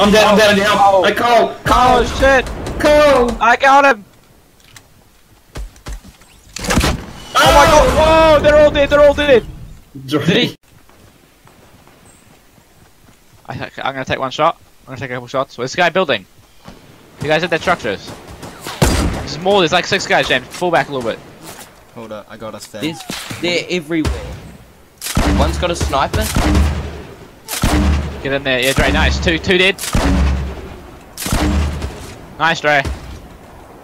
I'm dead, I'm dead, I need help. Oh. call. Cole, Oh shit! Cole. I got him! Oh my oh! god! Whoa! They're all dead! They're all dead! Did he? I, I'm gonna take one shot. I'm gonna take a couple shots. Where's this guy building? You guys at their structures. There's more. There's like six guys, James. Fall back a little bit. Hold up, I got us there. There's, they're everywhere. One's got a sniper. Get in there. Yeah, Dre. Nice. Two, two dead. Nice, Dre.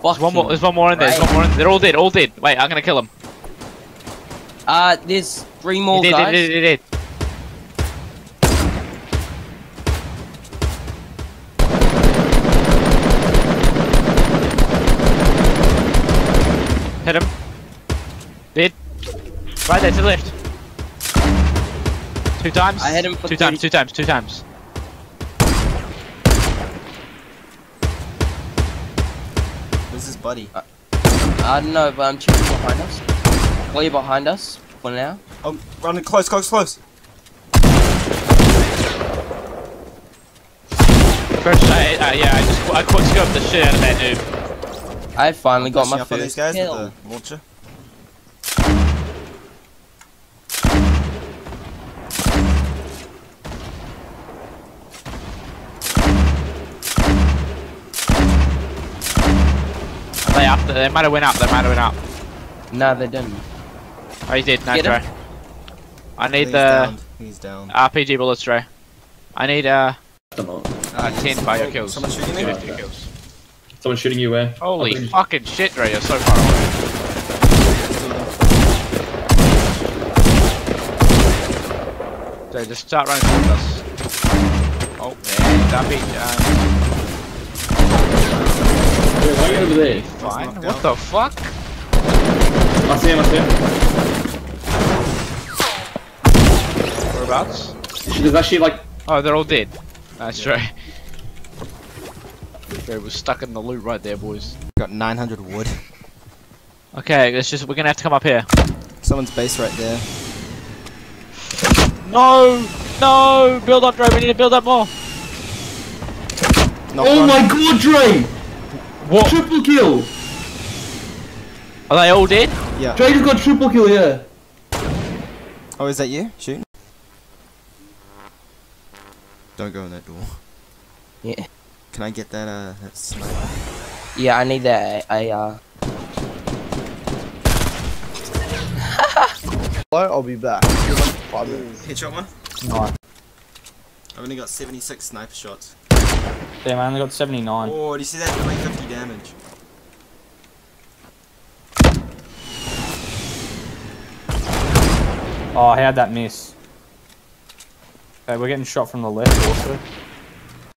There's one more. There's one more in there. There's one more in there. They're all dead. All dead. Wait, I'm gonna kill them. Uh, there's three more Dead, guys. dead, dead, dead, dead. Hit him. Dead. Right there to the left. Two times. I hit him for two 30 times. Two times. Two times. Where's his buddy? I don't know, but I'm checking behind us. Clear behind us for now. I'm running close, close, close. First, I, uh, yeah, I just I quick scoped the shit out of that noob. I finally got my up on these guys kill. with the launcher. They up. They might have went up. They might have went up. No, they didn't. Oh, he's dead. Nice Get him. try. I need He's the down. He's down. RPG bullets, Dre. I need uh, uh 10 fire kills. Someone shooting me? 50 kills. Someone shooting you where? Holy Up in- fucking shit, Dre, you're so far away. So just start running towards us. Oh, and Dumpy, uh, Wait, why are you over there? fine. What out. the fuck? I see him, I see him. Whereabouts? There's actually like, Oh, they're all dead. Nice, Dre. Dre was stuck in the loot right there, boys. Got 900 wood. Okay, let's just, we're gonna have to come up here. Someone's base right there. No! No! Build up, Dre, we need to build up more! Oh oh one. my god, Dre! What? Triple kill! Are they all dead? Yeah. Dre just got triple kill, yeah. Oh, is that you? Shooting? Don't go in that door. Yeah. Can I get that, uh, that sniper? Yeah, I need that AR. Hello, I'll be back. Give like five minutes. Headshot one? No. I've only got 76 sniper shots. Damn, I only got 79. Oh, do you see that? 350 damage. Oh, how'd that miss? Okay, we're getting shot from the left also.